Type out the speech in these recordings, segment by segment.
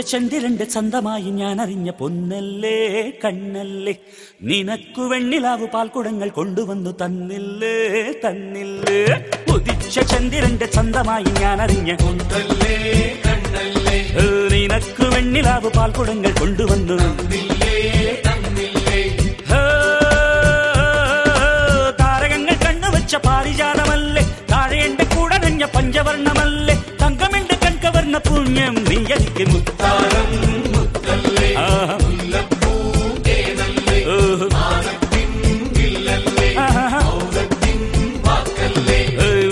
ചന്ദ്രന്റെ ചന്തമായി ഞാൻ അറിഞ്ഞ പൊന്നല്ലേ കണ്ണല്ലേ. നിനക്കു വെണ്ണിലാവു പാൽക്കുടങ്ങൾ കൊണ്ടുവന്നു തന്നില്ലേ തന്നില്ലേ. ഉദിച്ച ചന്ദ്രന്റെ ചന്തമായി ഞാൻ അറിഞ്ഞ പൊന്നല്ലേ കണ്ണല്ലേ. നിനക്കു വെണ്ണിലാവു പാൽക്കുടങ്ങൾ കൊണ്ടുവന്നു താരകങ്ങൾ കണ്ണുവച്ച പാരിജാതമല്ലേ. താഴെ എന്റെ കൂടെ നഞ്ഞ പഞ്ചവർണമല്ലേ. തങ്കമെന്റെ കൺകവർണ പുണ്യം എനിക്ക് മുത്ത മുത്തല്ലേ?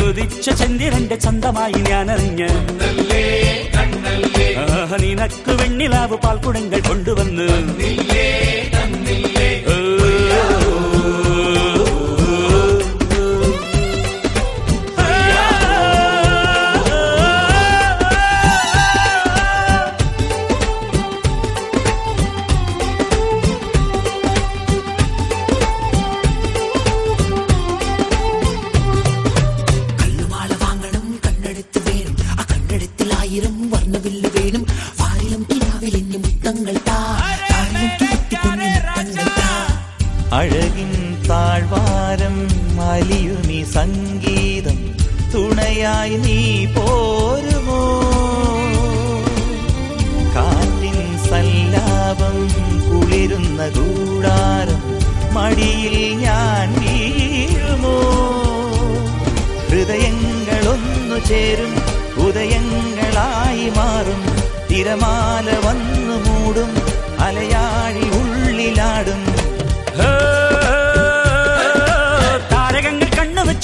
ഉദിച്ച ചന്ദ്രന്റെ ചന്തമായി ഞാൻ അറിഞ്ഞ നിനക്ക് വെണ്ണിലാവ് പാൽക്കുടങ്ങൾ കൊണ്ടുവന്ന് അഴകിൻ താഴ്വാരം മലിയുമി സംഗീതം. തുണയായി നീ പോരുമോ? കാറ്റിൻ സല്ലാപം കുളിരുന്ന കൂടാരം മടിയിൽ ഞാൻ വീഴുമോ? ഹൃദയങ്ങളൊന്നു ചേരും ഉദയങ്ങളായി മാറും. തിരമാല വന്നു മൂടും അലയാഴി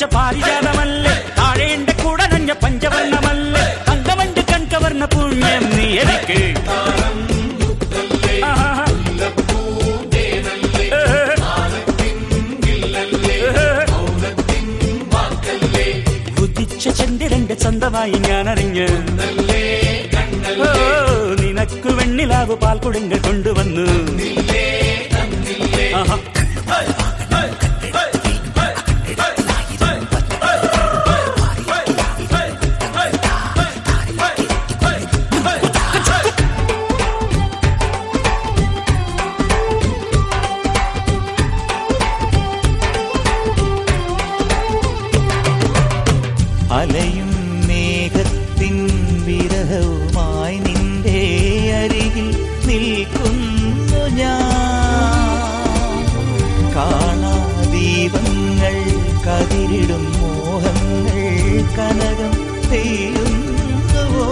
കണ്ണുവെച്ച പാരിജാതമല്ലേ? താഴേണ്ട കൂടെ നഞ്ഞ പഞ്ചവർണമല്ലേ? തങ്കമഞ്ച് കൺകവർണ പുണ്യം നീ എനിക്ക്. ഉദിച്ച ചന്ദ്രന്റെ ചന്തമായി ഞാൻ അറിഞ്ഞ് നിനക്ക് വെണ്ണിലാവ് പാൽക്കുടങ്ങൾ കൊണ്ടുവന്നു. ആഹാ. അലയും മേഘത്തിൻ വിരഹവുമായി നിന്റെ അരികിൽ നിൽക്കുന്നു ഞാൻ. കാണാ ദീപങ്ങൾ കതിരിടും മോഹങ്ങൾ കനകം പെയ്യുന്നുവോ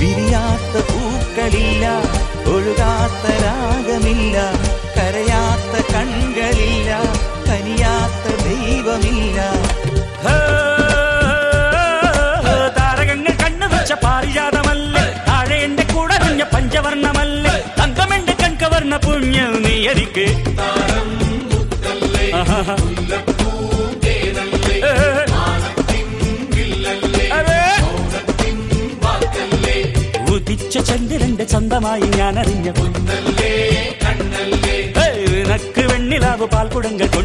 വിരിയാത്ത പൂക്കളില്ല ഒഴുകാത്ത രാഗമില്ല കരയാത്ത കണ്ണുകളില്ല കനിയാത്ത ദൈവമില്ല വാക്കല്ലേ ഉദിച്ച ചന്ദ്രന്റെ ചന്തമായി ഞാൻ അറിഞ്ഞ പൊന്നല്ലേ കണ്ണല്ലേ നിനക്ക് വെണ്ണിലാവ് പാൽക്കുടങ്ങൾ കൊണ്ടുവന്നു